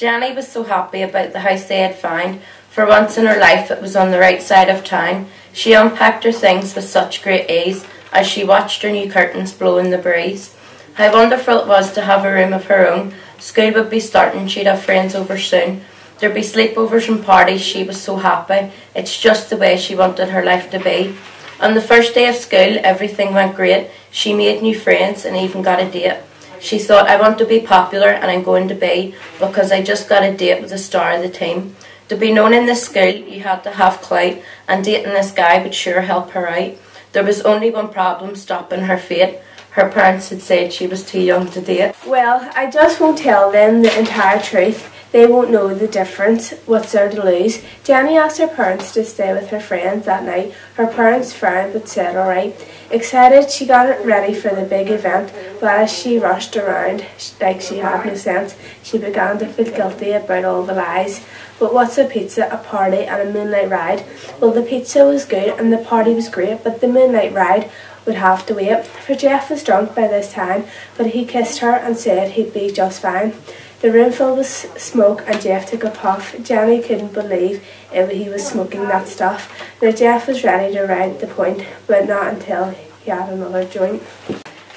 Jenny was so happy about the house they had found. For once in her life it was on the right side of town. She unpacked her things with such great ease as she watched her new curtains blow in the breeze. How wonderful it was to have a room of her own. School would be starting, she'd have friends over soon. There'd be sleepovers and parties, she was so happy. It's just the way she wanted her life to be. On the first day of school, everything went great. She made new friends and even got a date. She thought, I want to be popular and I'm going to be because I just got a date with the star of the team. To be known in this school, you had to have clout, and dating this guy would sure help her out. There was only one problem stopping her fate. Her parents had said she was too young to date. Well, I just won't tell them the entire truth. They won't know the difference, what's there to lose. Jenny asked her parents to stay with her friends that night. Her parents frowned but said alright. Excited, she got it ready for the big event, but as she rushed around like she had no sense, she began to feel guilty about all the lies. But what's a pizza, a party and a moonlight ride? Well, the pizza was good and the party was great, but the moonlight ride would have to wait, for Jeff was drunk by this time, but he kissed her and said he'd be just fine. The room filled with smoke and Jeff took a puff. Jenny couldn't believe it, he was smoking that stuff. Now Jeff was ready to ride the point, but not until he had another joint.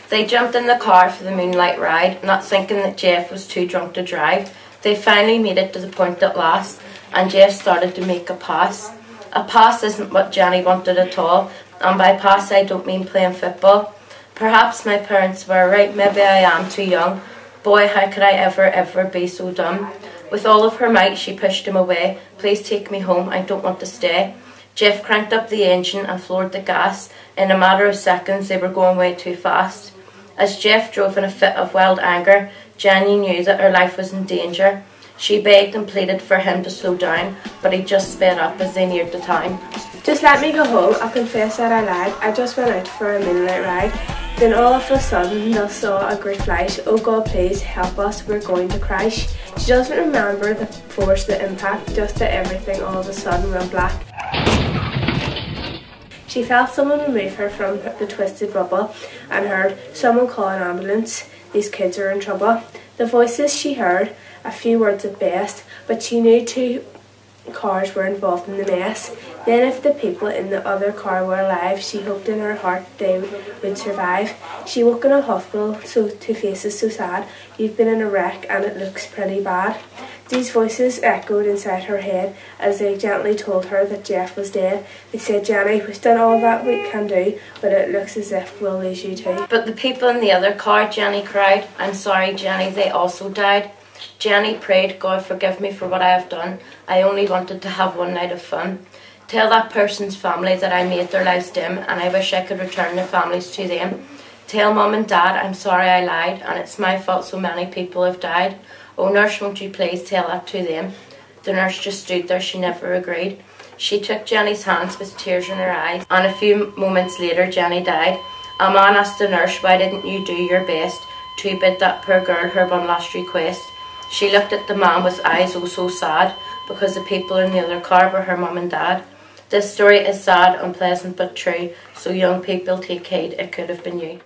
They jumped in the car for the moonlight ride, not thinking that Jeff was too drunk to drive. They finally made it to the point at last, and Jeff started to make a pass. A pass isn't what Jenny wanted at all, and by pass I don't mean playing football. Perhaps my parents were right, maybe I am too young, Boy, how could I ever, ever be so dumb? With all of her might, she pushed him away. Please take me home, I don't want to stay. Jeff cranked up the engine and floored the gas. In a matter of seconds, they were going way too fast. As Jeff drove in a fit of wild anger, Jenny knew that her life was in danger. She begged and pleaded for him to slow down, but he just sped up as they neared the town. Just let me go home, I'll confess that I lied. I just went out for a moonlight ride. Then all of a sudden they saw a great flash. Oh God, please help us, we're going to crash. She doesn't remember the force, the impact, just that everything all of a sudden went black. She felt someone remove her from the twisted rubble and heard someone call an ambulance. These kids are in trouble. The voices she heard, a few words at best, but she knew two cars were involved in the mess. Then if the people in the other car were alive, she hoped in her heart they would survive. She woke in a hospital so two faces so sad. You've been in a wreck and it looks pretty bad. These voices echoed inside her head as they gently told her that Jeff was dead. They said, Jenny, we've done all that we can do, but it looks as if we'll lose you too. But the people in the other car, Jenny cried, I'm sorry, Jenny, they also died. Jenny prayed, God forgive me for what I have done. I only wanted to have one night of fun. Tell that person's family that I made their lives dim and I wish I could return their families to them. Tell mum and dad I'm sorry I lied and it's my fault so many people have died. Oh nurse, won't you please tell that to them? The nurse just stood there, she never agreed. She took Jenny's hands with tears in her eyes and a few moments later Jenny died. A man asked the nurse, why didn't you do your best to bid that poor girl her one last request? She looked at the man with eyes oh so sad because the people in the other car were her mum and dad. This story is sad, unpleasant but true, so young people take heed, it could have been you.